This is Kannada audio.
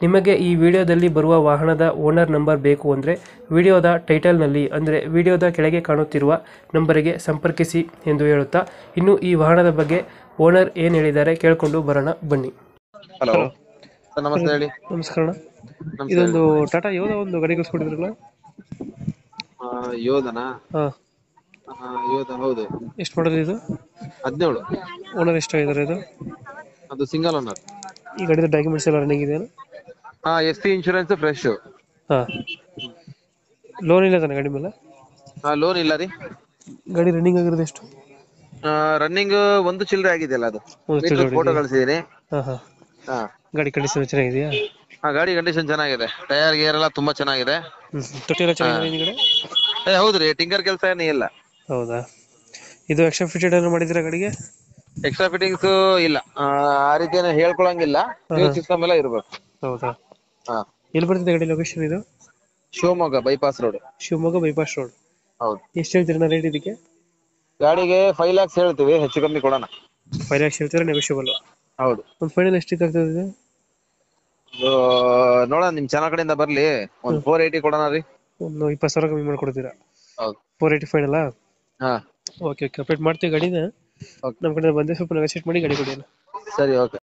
ನಿಮಗೆ ಈ ವಿಡಿಯೋದಲ್ಲಿ ಬರುವ ವಾಹನದ ಓನರ್ ನಂಬರ್ ಬೇಕು ಅಂದರೆ ವಿಡಿಯೋದ ಟೈಟಲ್ನಲ್ಲಿ ಅಂದರೆ ವಿಡಿಯೋದ ಕೆಳಗೆ ಕಾಣುತ್ತಿರುವ ನಂಬರಿಗೆ ಸಂಪರ್ಕಿಸಿ ಎಂದು ಹೇಳುತ್ತಾ ಇನ್ನು ಈ ವಾಹನದ ಬಗ್ಗೆ ಓನರ್ ಏನು ಹೇಳಿದ್ದಾರೆ ಕೇಳಿಕೊಂಡು ಬರೋಣ ಬನ್ನಿ. ಹಲೋ. ಸರ್ ನಮಸ್ತೆ ಹೇಳಿ. ನಮಸ್ಕಾರ ಅಣ್ಣ. ನಮಸ್ತೆ ಇದೊಂದು ಟಾಟಾ ಯೋಧ ಒಂದು ಗಾಡಿ ಕಳಿಸ್ಕೊಟ್ಟಿದ್ರಲ್ಲ? ಆ, ಯೋಧನಾ? ಹಾಂ. ಆ, ಯೋಧ ಹೌದು. ಎಷ್ಟು ಮಾಡೋದು ಇದು? ಹದಿನೇಳು. ಓನರ್ ಎಷ್ಟಾಗಿದ್ದಾರೆ ಇದು? ಅದು ಸಿಂಗಲ್ ಓನರ್ ಈ ಗಾಡಿದ ಡಾಕ್ಯುಮೆಂಟ್ಸ್ ಎಲ್ಲ ರನ್ನಿಂಗ್ ಇದೆಯಾ ಹಾ ಎಸ್ ಸಿ ಇನ್ಶೂರೆನ್ಸ್ ಫ್ರೆಶ್ ಹಾ. ಲೋನ್ ಇಲ್ಲ ತಾನೆ ಗಾಡಿ ಮೇಲೆ? ಹಾ ಲೋನ್ ಇಲ್ಲ ರೀ. ಗಾಡಿ ರನ್ನಿಂಗ್ ಆಗಿರೋದು ಎಷ್ಟು? ರನ್ನಿಂಗ್ ಒಂದು ಚಿಲ್ಲರೆ ಆಗಿದೆಯಲ್ಲ ಅದು. ಒಂದು ಚಿಲ್ಲರೆ ಫೋಟೋ ಕಳಿಸಿದೀನಿ. ಹಾ ಹಾಂ. ಹಾ. ಗಾಡಿ ಕಂಡೀಷನ್ ಚೆನ್ನಾಗಿದೆಯಾ? ಹಾ ಗಾಡಿ ಕಂಡೀಷನ್ ಚೆನ್ನಾಗಿದೆ. ಟೈರ್ ಗೇರ್ ಎಲ್ಲ ತುಂಬಾ ಚೆನ್ನಾಗಿದೆ. ತೊಟ್ಟಿ ಎಲ್ಲ ಚೆನ್ನಾಗಿದೆ ಹಿಂದ್ಗಡೆ? ಏ ಹೌದು ರೀ ಟಿಂಕರ್ ಕೆಲಸ ಏನೇ ಇಲ್ಲ. ಹೌದಾ? ಇದು ಎಕ್ಸ್ಟ್ರಾ ಫಿಟೆಡ್ ಏನು ಮಾಡಿದ್ದೀರಾ ಗಾಡಿಗೆ? ಎಕ್ಸ್ಟ್ರಾ ಫಿಟ್ಟಿಂಗ್ಸ್ ಇಲ್ಲ. ಆ, ಆ ರೀತಿ ಏನು ಹೇಳ್ಕೊಳಂಗಿಲ್ಲ ಸಿಸ್ಟಮ್ ಎಲ್ಲ ಇರ್ಬೇಕು. ಹೌದಾ? ಎಲ್ಲಿ ಬರ್ತಿದೆ ಗಾಡಿ ಲೊಕೇಶನ್ ಇದು? Shivamogga bypass road Shivamogga bypass road ಹೌದು. ಎಷ್ಟು ಹೇಳ್ತೀರಾ ರೇಟ್ ಇದಕ್ಕೆ? ಗಾಡಿಗೆ ಫೈವ್ ಲ್ಯಾಕ್ಸ್ ಹೇಳ್ತೀವಿ ಹೆಚ್ಚು ಕಮ್ಮಿ ಕೊಡೋಣ. ಫೈವ್ ಲ್ಯಾಕ್ಸ್ ಹೇಳ್ತೀರಾ ನೆಗೋಷಿಯಬಲ್ ಹೌದು. ಒಂದು ಫೈನಲ್ ಎಷ್ಟಕ್ಕೆ ಆಗ್ತದೆ ಇದು? ಇದು ನೋಡೋಣ ನಿಮ್ ಚಾನಲ್ ಕಡೆಯಿಂದ ಬರ್ಲಿ. ಒಂದ್ ಫೋರ್ ಏಯ್ಟಿ ಕೊಡೋಣ ರೀ. ಒಂದು ಇಪ್ಪತ್ತು ಸಾವಿರ ಕಮ್ಮಿ ಮಾಡ್ಕೊಡ್ತೀರಾ? ಹೌದು. ಫೋರ್ ಏಯ್ಟಿ ಫೈನಲ್ಲ ಹಾ. ಓಕೆ ಓಕೆ ಅಪ್ಡೇಟ್ ಮಾಡ್ತೀವಿ ಗಾಡಿನ. ನಮ್ಮ ಕಡೆ ಬಂದೆ ಸ್ವಲ್ಪ ನೆಗೋಷಿಯೇಟ್ ಮಾಡಿ ಗಾಡಿ ಕೊಡಿ ಅಣ್ಣ. ಸರಿ ಓಕೆ